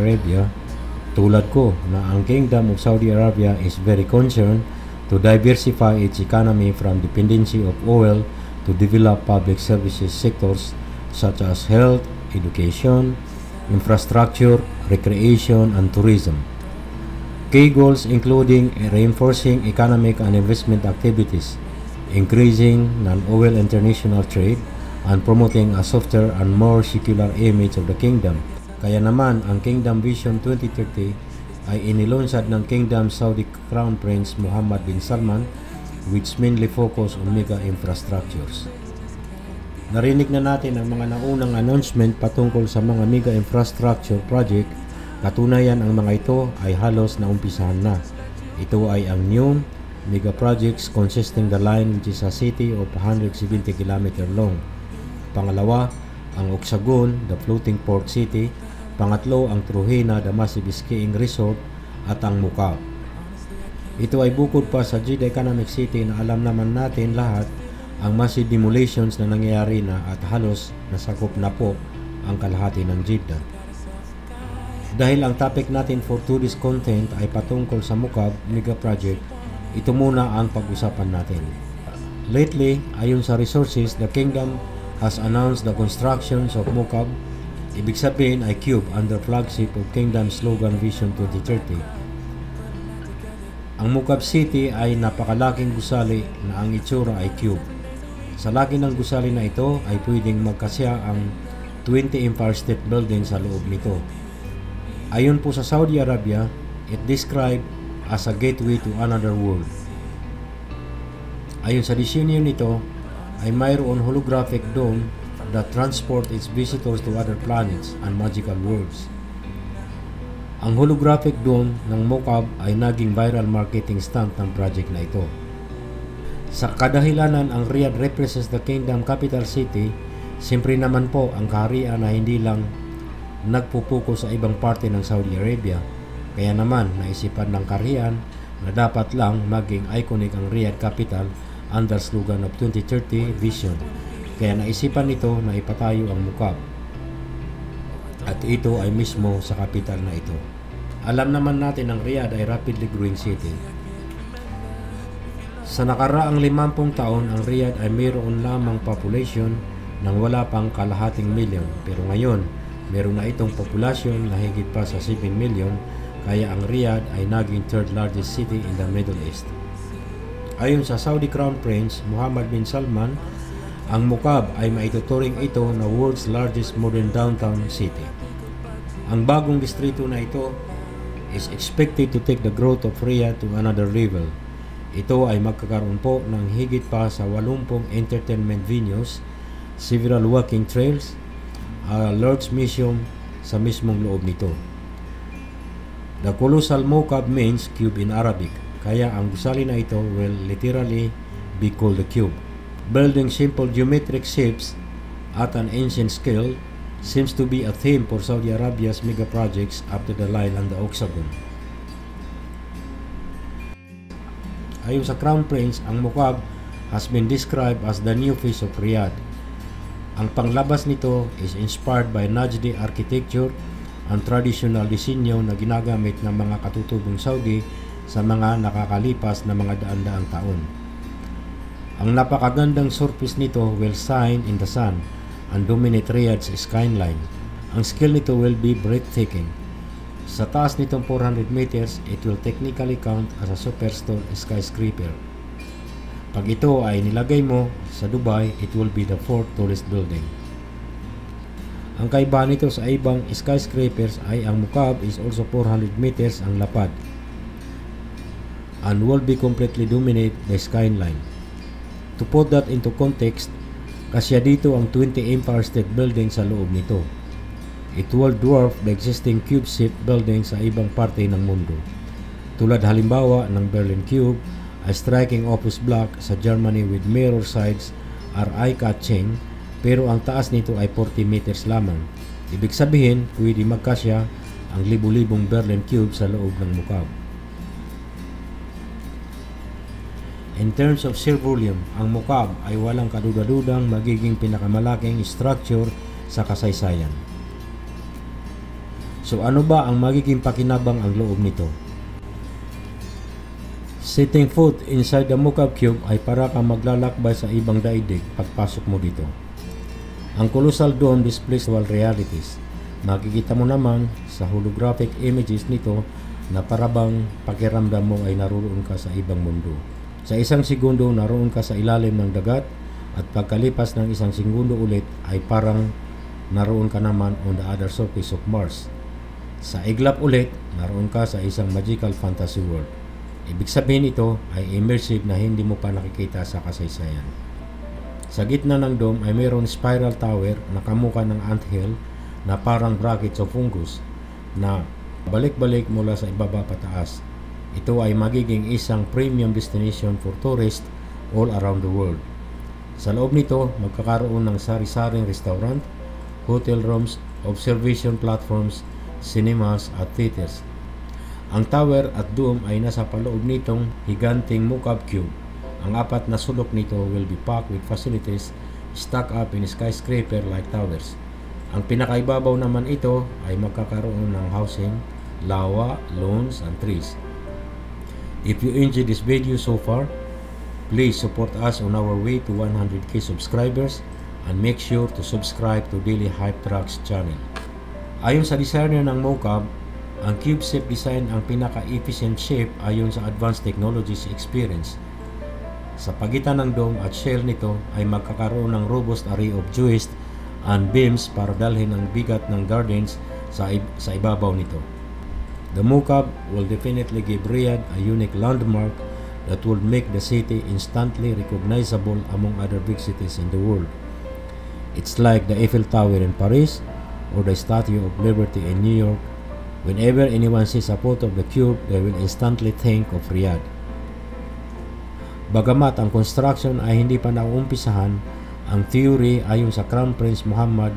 Arabia, tulad ko na ang Kingdom of Saudi Arabia is very concerned to diversify its economy from dependency of oil to develop public services sectors such as health, education, infrastructure, recreation, and tourism. Key goals including reinforcing economic and investment activities, increasing non-oil international trade, and promoting a softer and more secular image of the kingdom. Kaya naman, ang Kingdom Vision 2030 ay inilunsad ng Kingdom Saudi Crown Prince Muhammad bin Salman which mainly focus on mega infrastructures. Narinig na natin ang mga naunang announcement patungkol sa mga mega infrastructure project. Katunayan ang mga ito ay halos naumpisahan na. Ito ay ang new mega projects consisting the line which is a city of 170 km long. Pangalawa, ang Oksagon, the floating port city. Pangatlo, ang Trujena, massive skiing resort at ang Mukab. Ito ay bukod pa sa Jeddah Economic City na alam naman natin lahat ang massive demolitions na nangyayari na at halos nasakop na po ang kalahati ng Jeddah. Dahil ang topic natin for today's content ay patungkol sa Mukab Mega Project, ito muna ang pag-usapan natin. Lately, ayon sa resources, the kingdom has announced the constructions of Mukab Ibig sabihin ay under flagship of Kingdom Slogan Vision 2030. Ang Mukab City ay napakalaking gusali na ang itsura ay. Sa laki ng gusali na ito ay pwedeng magkasya ang 20 Empire State Building sa loob nito. Ayon po sa Saudi Arabia, it described as a gateway to another world. Ayon sa disenyo nito, ay mayroon holographic dome that transport its visitors to other planets and magical worlds. Ang holographic dome ng Mokab ay naging viral marketing stunt ng project na ito. Sa kadahilanan ang Riyadh represents the kingdom capital city, siyempre naman po ang kaharian na hindi lang nagpupuko sa ibang parte ng Saudi Arabia, kaya naman naisipan ng kaharian na dapat lang maging iconic ang Riyadh capital under slogan of 2030 vision kaya naisipan nito na ipatayo ang mukab. At ito ay mismo sa kapital na ito. Alam naman natin ang Riyadh ay rapidly growing city. Sa nakaraang 50 taon, ang Riyadh ay mayroon lamang population ng wala pang kalahating milyon. Pero ngayon, meron na itong populasyon na higit pa sa 7 milyon, kaya ang Riyadh ay naging third largest city in the Middle East. Ayon sa Saudi Crown Prince Muhammad bin Salman, ang Mukab ay maituturing ito na world's largest modern downtown city. Ang bagong distrito na ito is expected to take the growth of Riyadh to another level. Ito ay magkakaroon po ng higit pa sa 80 entertainment venues, several walking trails, a large museum sa mismong loob nito. The colossal Mukab means cube in Arabic, kaya ang gusali na ito will literally be called the cube. Building simple geometric shapes at an ancient scale seems to be a theme for Saudi Arabia's mega projects after the line and the Octagon. Ayon sa Crown Prince, ang Mukab has been described as the new face of Riyadh. Ang panglabas nito is inspired by Najdi architecture ang traditional disenyo na ginagamit ng mga katutubong Saudi sa mga nakakalipas na mga daan-daang taon. Ang napakagandang surface nito will shine in the sun and dominate Riyadh's skyline. Ang scale nito will be breathtaking. Sa taas nitong 400 meters, it will technically count as a superstore skyscraper. Pag ito ay nilagay mo sa Dubai, it will be the fourth tallest building. Ang kaibahan nito sa ibang skyscrapers ay ang Mukab is also 400 meters ang lapad and will be completely dominated by skyline. To put that into context, kasya dito ang 20 Empire State Building sa loob nito. It will dwarf the existing cube-shaped building sa ibang parte ng mundo. Tulad halimbawa ng Berlin Cube, a striking office block sa Germany with mirror sides are eye-catching pero ang taas nito ay 40 meters lamang. Ibig sabihin, pwede magkasya ang libu-libong Berlin Cube sa loob ng mukab. In terms of sheer volume, ang Mukab ay walang kaduda-dudang magiging pinakamalaking structure sa kasaysayan. So ano ba ang magiging pakinabang ang loob nito? Setting foot inside the Mukab Cube ay para kang maglalakbay sa ibang daigdig pagpasok mo dito. Ang colossal dome displays dual realities. Makikita mo naman sa holographic images nito na parabang pakiramdam mo ay naroon ka sa ibang mundo. Sa isang segundo, naroon ka sa ilalim ng dagat at pagkalipas ng isang segundo ulit ay parang naroon ka naman on the other surface of Mars. Sa iglap ulit, naroon ka sa isang magical fantasy world. Ibig sabihin ito ay immersive na hindi mo pa nakikita sa kasaysayan. Sa gitna ng dome ay mayroon spiral tower na kamukha ng anthill na parang brackets o fungus na balik-balik mula sa ibaba pataas. Ito ay magiging isang premium destination for tourists all around the world. Sa loob nito, magkakaroon ng sari-saring restaurant, hotel rooms, observation platforms, cinemas at theaters. Ang tower at dome ay nasa paloob nitong higanting Mukab Cube. Ang apat na sulok nito will be packed with facilities stuck up in skyscraper-like towers. Ang pinakaibabaw naman ito ay magkakaroon ng housing, lawa, lawns, and trees. If you enjoyed this video so far, please support us on our way to 100k subscribers and make sure to subscribe to Daily Hype Trucks channel. Ayon sa designer ng mocap, ang cube shape design ang pinaka-efficient shape ayon sa advanced technologies experience. Sa pagitan ng dome at shell nito ay magkakaroon ng robust array of joists and beams para dalhin ang bigat ng gardens sa, sa ibabaw nito. The mocap will definitely give Riyadh a unique landmark that would make the city instantly recognizable among other big cities in the world. It's like the Eiffel Tower in Paris or the Statue of Liberty in New York. Whenever anyone sees a photo of the cube, they will instantly think of Riyadh. Bagamat ang construction ay hindi pa nauumpisahan, ang theory ayon sa Crown Prince Muhammad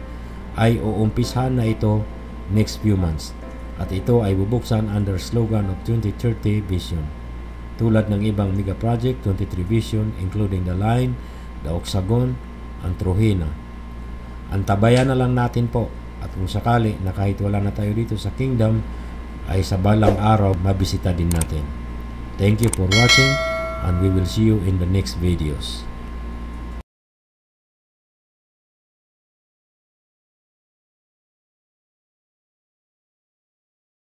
ay uumpisahan na ito next few months at ito ay bubuksan under slogan of 2030 Vision tulad ng ibang mega project 23 Vision including the Line, the Oxagon, ang Trojena. Antabayan na lang natin po at kung sakali na kahit wala na tayo dito sa kingdom ay sa balang araw mabisita din natin. Thank you for watching and we will see you in the next videos.